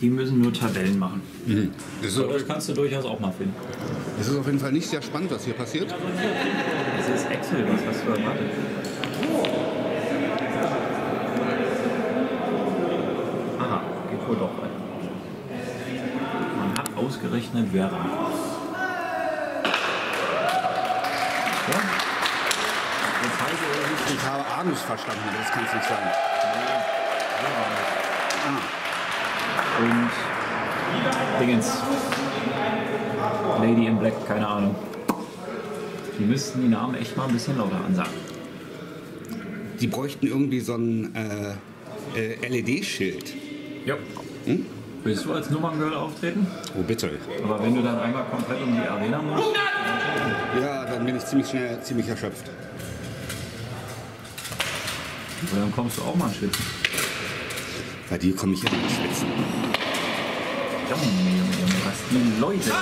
Die müssen nur Tabellen machen. Es ist, Aber das kannst du durchaus auch mal finden. es ist auf jeden Fall nicht sehr spannend, was hier passiert. Das ist Excel, was hast du erwartet? Aha, geht wohl doch weiter. Man hat ausgerechnet Vera. Ja? Ich habe Anus verstanden, das kann es nicht sein. Und Dingens. Lady in Black, keine Ahnung. Die müssten die Namen echt mal ein bisschen lauter ansagen. Die bräuchten irgendwie so ein äh, äh, LED-Schild. Ja. Willst du als Nummerngirl auftreten? Oh, bitte. Aber wenn du dann einmal komplett um die Arena musst, Ja, dann bin ich ziemlich schnell, ziemlich erschöpft. dann kommst du auch mal schwitzen. Bei dir komme ich ja nicht schwitzen. Junge, Junge, Junge, was die Leute.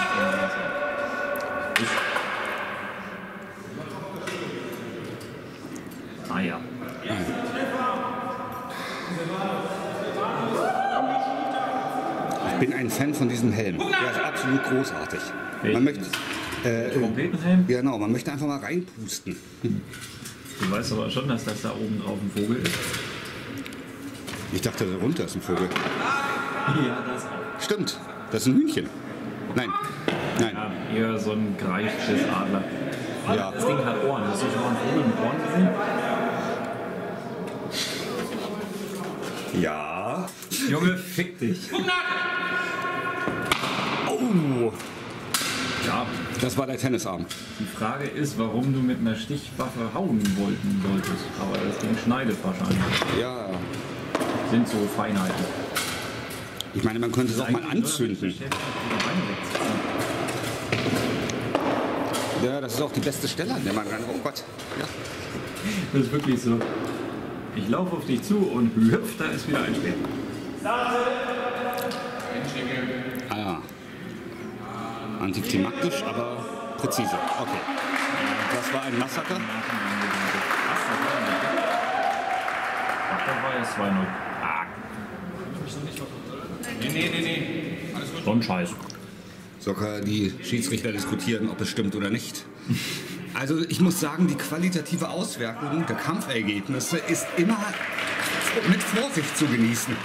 Ah ja. Ich bin ein Fan von diesem Helm. Der ist absolut großartig. Man möchte, äh, äh, Trompetenhelm? genau, man möchte einfach mal reinpusten. Du weißt aber schon, dass das da oben drauf ein Vogel ist. Ich dachte, da runter ist ein Vogel. Ja, das auch. Stimmt, das ist ein Hühnchen. Nein, nein. Ja, eher so ein greifsches Adler. Ja. Das Ding hat Ohren. Hast du schon mal einen Vogel mit Ohren gesehen? Ja. Junge, fick dich. Oh, Ja, das war der Tennisarm. die Frage ist, warum du mit einer Stichwaffe hauen wollten solltest. Aber das Ding schneidet wahrscheinlich. Ja. Sind so Feinheiten. Ich meine, man könnte es auch mal anzünden. Ja, das ist auch die beste Stelle, an der man ran. Oh Gott. Ja. Das ist wirklich so. Ich laufe auf dich zu und hüpf, da ist wieder ein Speer. Ah ja. Antiklimaktisch, aber präzise. Okay. Das war ein Massaker. Ach, das war jetzt 2-0. Ah. Nee, nee, nee, nee. So ein Scheiß. Sogar die Schiedsrichter diskutieren, ob es stimmt oder nicht. Also ich muss sagen, die qualitative Auswirkung der Kampfergebnisse ist immer mit Vorsicht zu genießen.